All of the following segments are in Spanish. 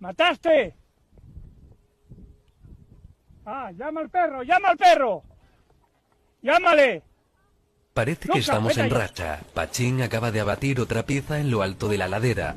¡Mataste! ¡Ah, llama al perro! ¡Llama al perro! ¡Llámale! Parece que estamos en racha. Pachín acaba de abatir otra pieza en lo alto de la ladera.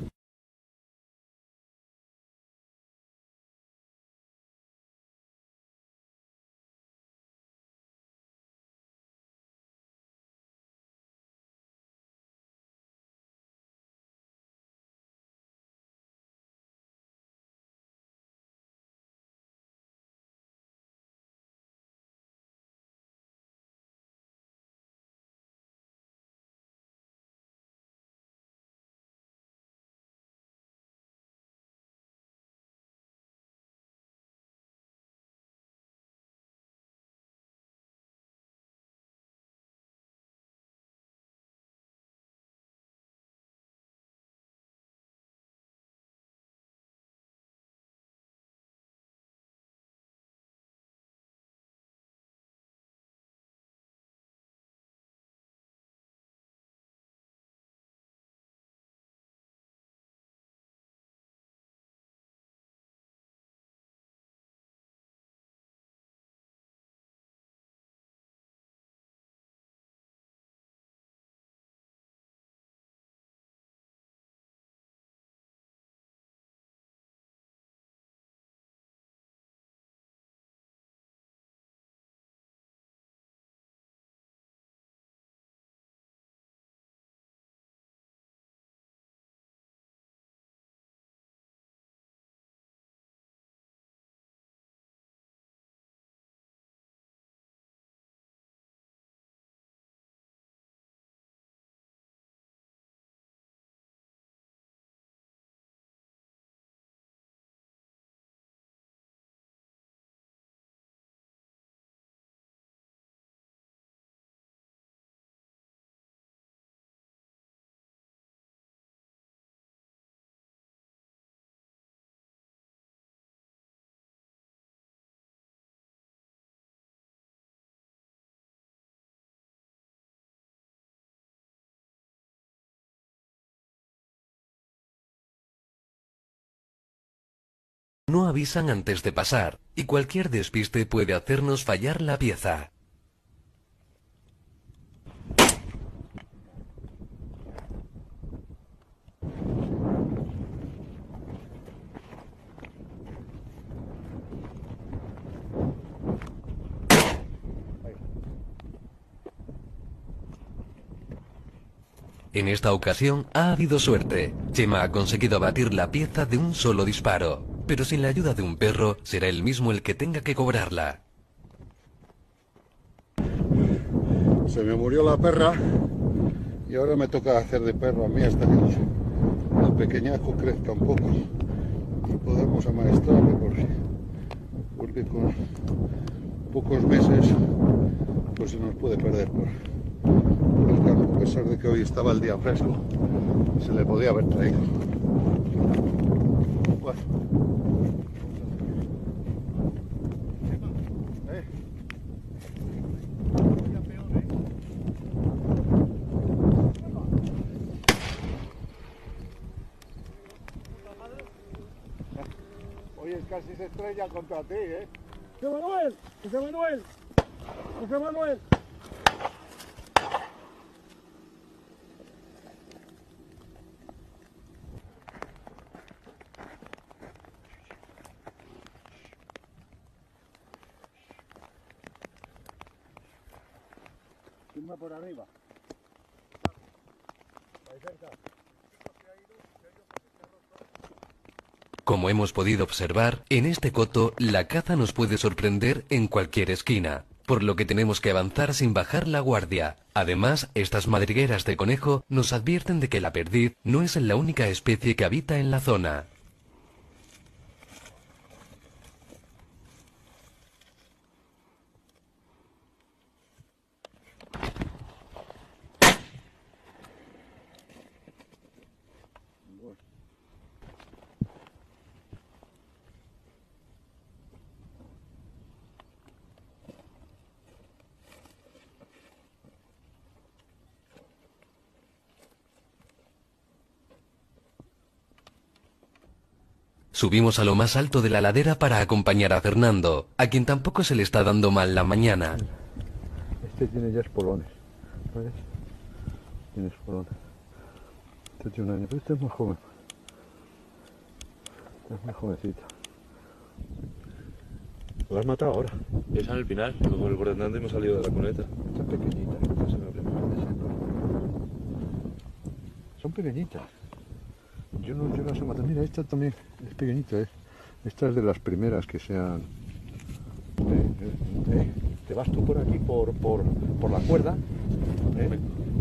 No avisan antes de pasar, y cualquier despiste puede hacernos fallar la pieza. En esta ocasión ha habido suerte. Chema ha conseguido abatir la pieza de un solo disparo pero sin la ayuda de un perro será él mismo el que tenga que cobrarla. Se me murió la perra y ahora me toca hacer de perro a mí hasta que el pequeñajo crezca un poco y podamos amaestrarle porque, porque con pocos meses pues se nos puede perder por, el campo, a pesar de que hoy estaba el día fresco, se le podía haber traído. Estrella contra ti, ¿eh? ¡José Manuel! ¡José Manuel! ¡José Manuel! Por arriba. Ahí cerca. Como hemos podido observar, en este coto la caza nos puede sorprender en cualquier esquina, por lo que tenemos que avanzar sin bajar la guardia. Además, estas madrigueras de conejo nos advierten de que la perdiz no es la única especie que habita en la zona. Subimos a lo más alto de la ladera para acompañar a Fernando, a quien tampoco se le está dando mal la mañana. Este tiene ya espolones. ¿Ves? Tiene espolones. Este tiene un año, pero este es más joven. Este es más jovencito. Lo has matado ahora. Esa en el final, luego el borde andando y hemos salido de la cuneta. Estas pequeñitas. Son pequeñitas. Yo no, yo las he matado. Mira, esta también es pequeñita. ¿eh? Esta es de las primeras que se han... Eh, eh, eh, Te vas tú por aquí, por, por, por la cuerda,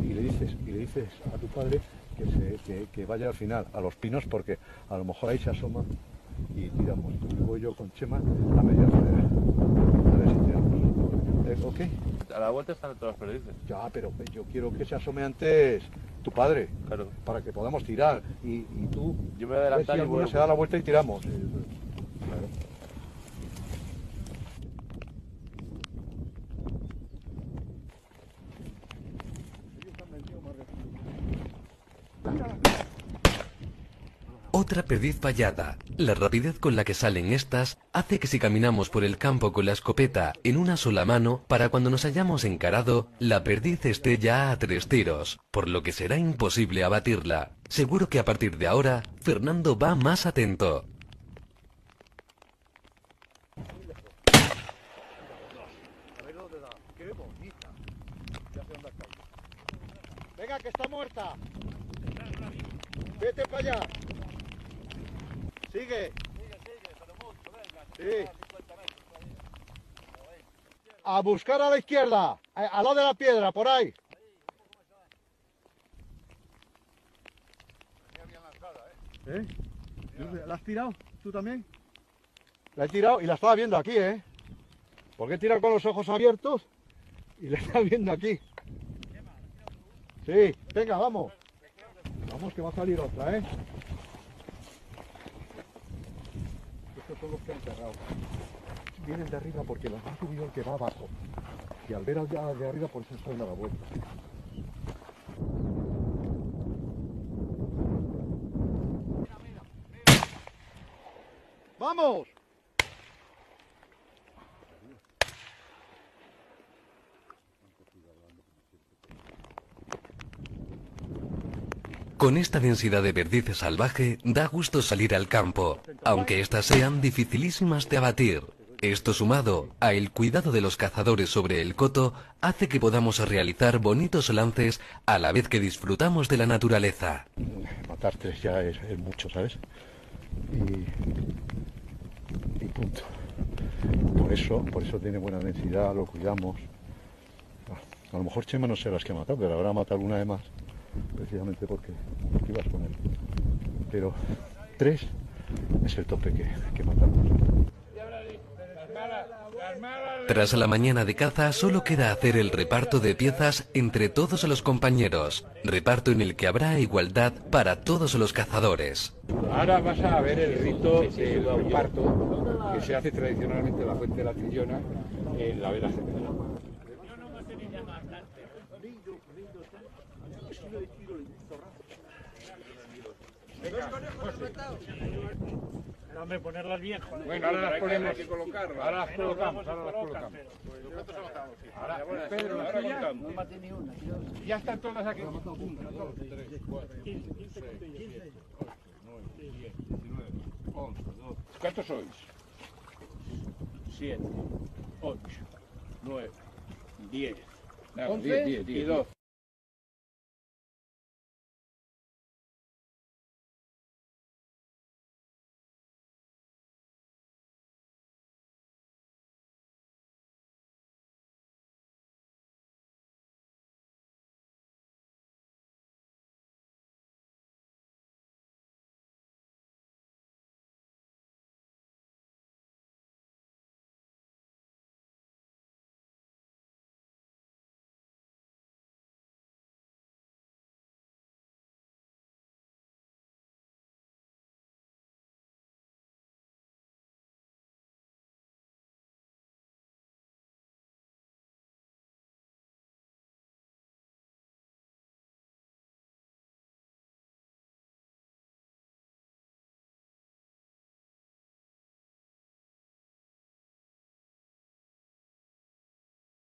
y, le dices, y le dices a tu padre que, se, que, que vaya al final a los pinos porque a lo mejor ahí se asoma y tiramos. Y voy yo con Chema a media madera. A ver si tiramos. ¿Ok? A la vuelta están todas las perdices. Ya, pero yo quiero que se asome antes tu padre, Claro. para que podamos tirar. Y, y tú, Yo me voy a adelantar y vuelvo. se da la vuelta y tiramos. Claro. Otra perdiz fallada. La rapidez con la que salen estas hace que si caminamos por el campo con la escopeta en una sola mano, para cuando nos hayamos encarado, la perdiz esté ya a tres tiros, por lo que será imposible abatirla. Seguro que a partir de ahora, Fernando va más atento. Venga, que está muerta. Vete para allá. Sigue. Sí. A buscar a la izquierda, a- al lado de la piedra, por ahí. ¿Eh? ¿La has tirado? ¿Tú también? La he tirado y la estaba viendo aquí, ¿eh? Porque he tirado con los ojos abiertos y la estaba viendo aquí. Sí, venga, vamos. Vamos que va a salir otra, ¿eh? Que han cerrado. Vienen de arriba porque los han subido el que va abajo. Y al ver al de arriba, por eso estoy dando la vuelta. ¡Vamos! Con esta densidad de perdiz salvaje, da gusto salir al campo, aunque éstas sean dificilísimas de abatir. Esto sumado a el cuidado de los cazadores sobre el coto hace que podamos realizar bonitos lances a la vez que disfrutamos de la naturaleza. matar tres ya es, mucho, ¿sabes? Y, y punto. Por eso, por eso tiene buena densidad, lo cuidamos. A lo mejor Chema no sé las que ha pero habrá matado alguna de más, precisamente porque, porque ibas con él. Pero tres es el tope que, que matamos. Tras la mañana de caza solo queda hacer el reparto de piezas entre todos los compañeros, reparto en el que habrá igualdad para todos los cazadores. Ahora vas a ver el rito del parto que se hace tradicionalmente en la fuente de la Trillona en la Vera Hombre, ponerlas bien. Bueno, ahora las ponemos. Ahora las colocamos, ahora las colocamos. Ahora, Pedro, ya están todas aquí. ¿Cuántos sois? Siete, ocho, nueve, diez, once y dos.